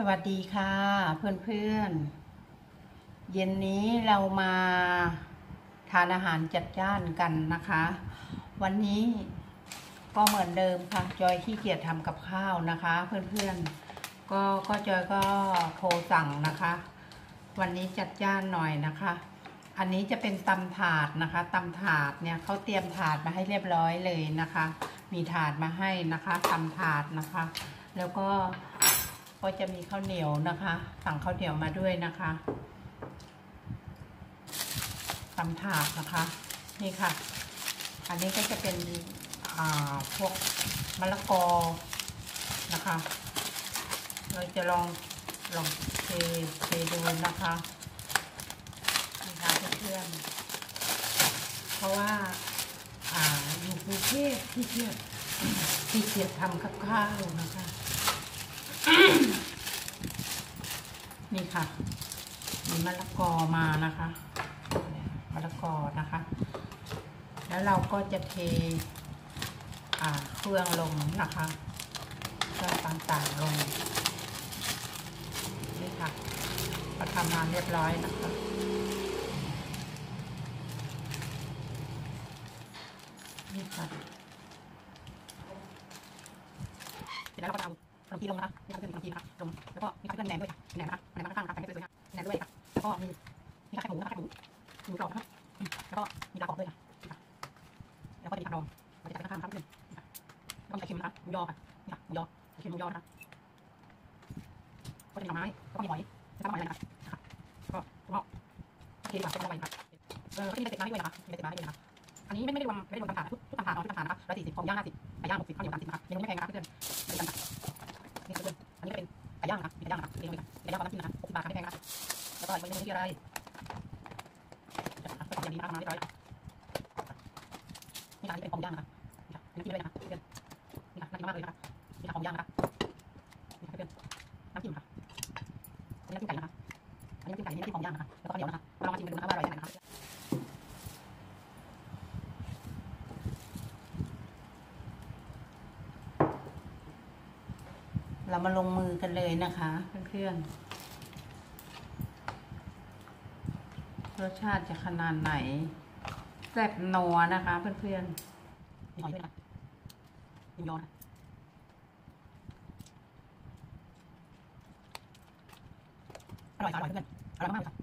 สวัสดีค่ะเพื่อนๆ เย็นนี้เรามาทานอาหารจัดจ้านกันนะคะ วันนี้ก็เหมือนเดิมค่ะ จอยขี้เกียจทำกับข้าวนะคะ เพื่อนๆ ก็ก็จอยก็โทรสั่งนะคะ วันนี้จัดจ้านหน่อยนะคะ อันนี้จะเป็นตำถาดนะคะตำถาดเนี่ยเขาเตรียมถาดมาให้เรียบร้อยเลยนะคะ มีถาดมาให้นะคะตำถาดนะคะ แล้วก็ ก็จะมีข้าวเหนียวนะคะ สั่งข้าวเหนียวมาด้วยนะคะตำถาดนะคะ นี่ค่ะ อันนี้ก็จะเป็นอ่าพวกมะละกอนะคะ เราจะลองลองเทเทดูนะคะนี่ค่ะเพื่อนเพราะว่าอ่าอยู่กรุงเทพที่เกียจที่เกียจทำกับข้าวนะคะ นี่ค่ะ มีมะละกอมานะคะ มะละกอนะคะ แล้วเราก็จะเทอ่าเครื่องลงนะคะเครื่องต่างๆลง นี่ค่ะก็ทำมาเรียบร้อยนะคะนี่ค่ะเสร็จแล้วเราก็จะเอา ขนมจีลงนะคะนี่ค่ะเป็นขนมจีนะคะลงแล้วก็มีข้าวเครื่องแหนมด้วยแหนมนะคะแหนมข้างๆนะคะแหนมให้สวยๆค่ะแหนมด้วยค่ะแล้วก็มีมีข้าวแคบหมูนะคะแคบหมูหมูกรอบนะคะอืมแล้วก็มีปลากรอบด้วยค่ะนี่ค่ะแล้วก็มีผักดองเราจะจัดข้างๆนะคะเพื่อนนี่ค่ะแล้วก็มีไข่เค็มนะคะหมูยอค่ะนี่ค่ะหมูยอไข่เค็มหมูยอนะคะก็จะมีหน่อไม้แล้วก็มีหอยแล้วก็หอยอะไรนะคะนะคะก็ก็โอเคดีกว่าเป็นอะไรค่ะเออก็มีใบเสร็จมาด้วยนะคะมีใบเสร็จมาด้วยนะคะอันนี้ไม่ไม่ได้รวมไม่ได้รวมตำถาดนะทุกทุกตำถาดเนาะทุกตำถาดนะคะร้อยสี่สิบของย่างห้าสิบไก่ย่างหกสิบข้าวเหนียวสามสิบนะคะเมนูไม่แพงนะคะเพื่อน แล้วก็อีกเมนูที่อะไรจะก็อย่างดีนะคะมาเรียบร้อยนี่ค่ะนนี้เป็นของย่างนะคะนี่ค่ะเป็นน้ำจิ้มด้วยนะคะเพื่อนนี่ค่ะน่ากินมากเลยนะคะนี่ค่ะของย่างนะคะนี่ค่ะเพื่อนน้ำจิ้มค่ะอันนี้น้ำจิ้มไก่นะคะอันนี้น้ำจิ้มไก่นี่น้ำจิ้มของย่างนะคะแล้วก็ข้าวเหนียวนะคะเรามาชิมกันดูนะคะว่าอร่อยแค่ไหนนะคะเรามาลงมือกันเลยนะคะเพื่อนๆ รสชาติจะขนาดไหนแซ่บนัวนะคะเพื่อนมีหอยด้วยนะมียอนะอร่อยค่ะอร่อยเพื่อนอร่อยมากๆเลยค่ะ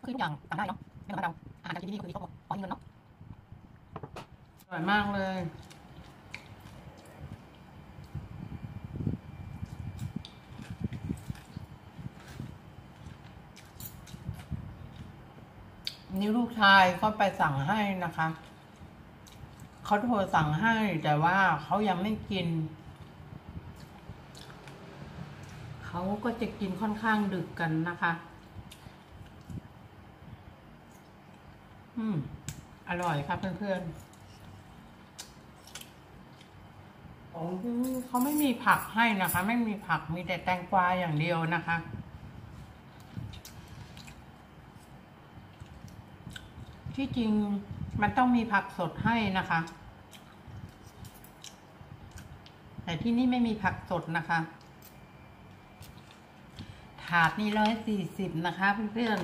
ก็คือทุกอย่างสั่งได้เนาะไม่ต้องเราอาหารการกินที่นี่คือเขาบอกขอเงินเนาะๆอร่อยมากเลย นี่ลูกชายก็ไปสั่งให้นะคะเขาโทรสั่งให้แต่ว่าเขายังไม่กิน เขาก็จะกินค่อนข้างดึกกันนะคะ อืม อร่อยครับเพื่อนๆของเขาไม่มีผักให้นะคะ ไม่มีผักมีแต่แตงกวาอย่างเดียวนะคะ ที่จริงมันต้องมีผักสดให้นะคะ แต่ที่นี่ไม่มีผักสดนะคะ ถาดนี้ร้อยสี่สิบนะคะเพื่อน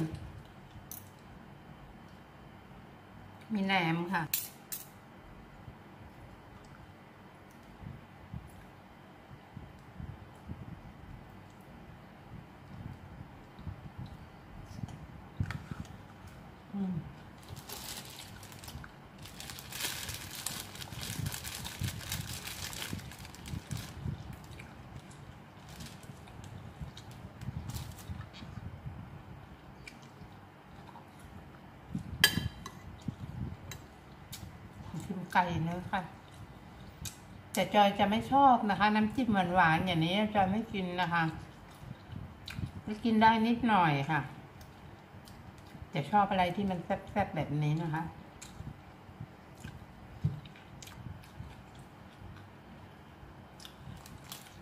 ๆมีแหนมค่ะ อืม ชิม ไก่เนื้อค่ะ แต่จอยจะไม่ชอบนะคะ น้ำจิ้มหวานๆอย่างนี้จอยไม่กินนะคะไม่กินได้นิดหน่อยค่ะจะชอบอะไรที่มันแซ่บๆแบบนี้นะคะ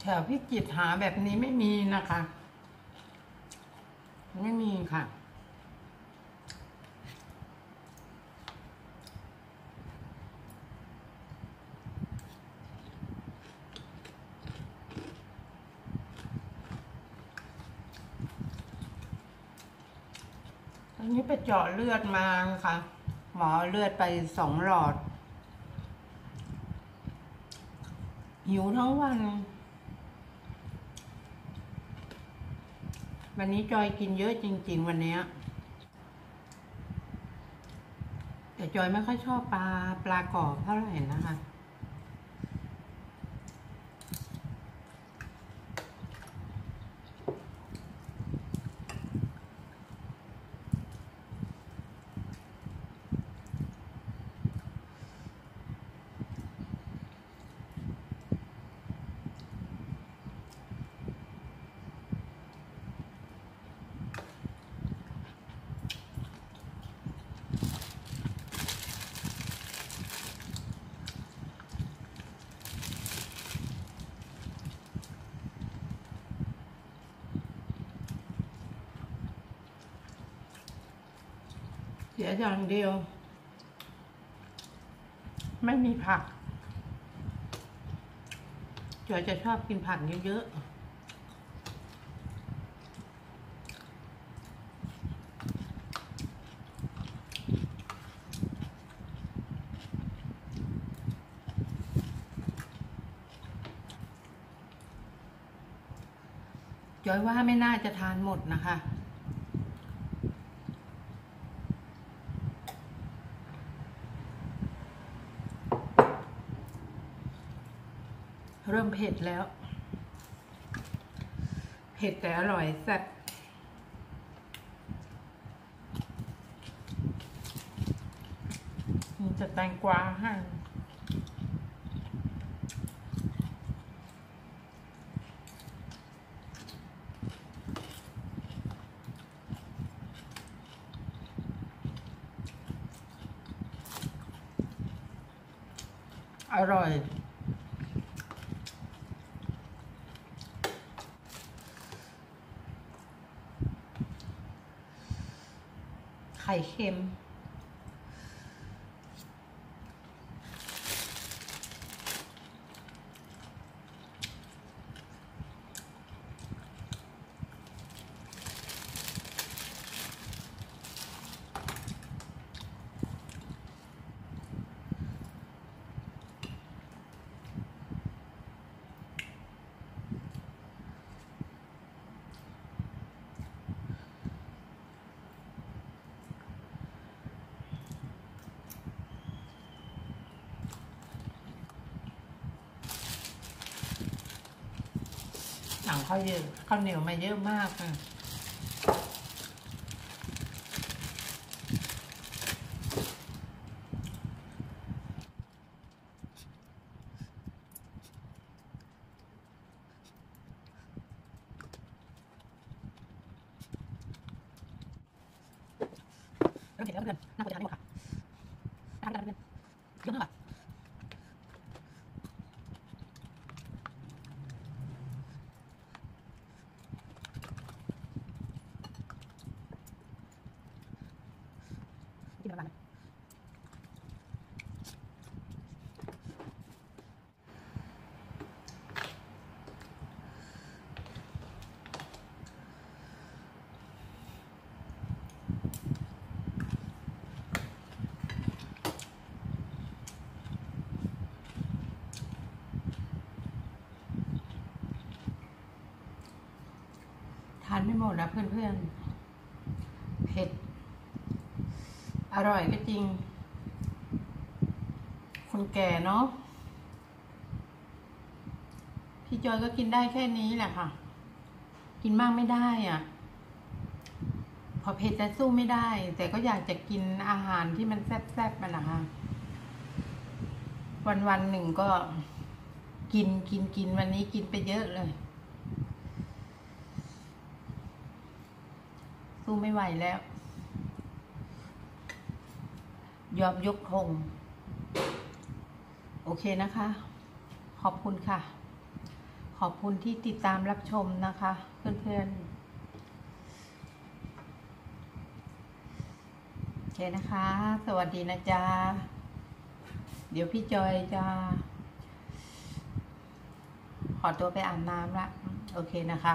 แถวพิจิตรหาแบบนี้ไม่มีนะคะ ไม่มีค่ะันนี้ไปเจาะเลือดมาค่ะ หมอเลือดไปสองหลอด หิวทั้งวัน วันนี้จอยกินเยอะจริง ๆ วันนี้แต่จอยไม่ค่อยชอบปลาปลากรอบเท่าไหร่นะคะ สียอย่างเดียว ไม่มีผักจอยจะชอบกินผักเยอะๆจอยว่าไม่น่าจะทานหมดนะคะ เริ่มเผ็ดแล้ว เผ็ดแต่อร่อยแซ่บมีจะแตงกวาให้อร่อย ไข่เค็ม สั่งข้าวเยอะข้าวเหนียวมาเยอะมากค่ะเริ่มเผ็ดแล้วเพื่อนน่าควรจะทานให้หมดค่ะทานกันเพื่อนเยอะมากกินประมาณนั้น ทานไม่หดนะเพื่อนๆ เผ็ด อร่อยก็จริง คนแก่เนาะ พี่จอยก็กินได้แค่นี้แหละค่ะ กินมากไม่ได้อะ พอเผ็ดแต่สู้ไม่ได้ แต่ก็อยากจะกินอาหารที่มันแซ่บๆมานนะคะวันวันๆหนึ่งก็กินกินกินวันนี้กินไปเยอะเลย สู้ไม่ไหวแล้ว ยอมยกธงโอเคนะคะ ขอบคุณค่ะ ขอบคุณที่ติดตามรับชมนะคะ เพื่อนๆโอเคนะคะ สวัสดีนะจ๊ะ เดี๋ยวพี่จอยจะ ขอตัวไปอาบน้ำละ โอเคนะคะ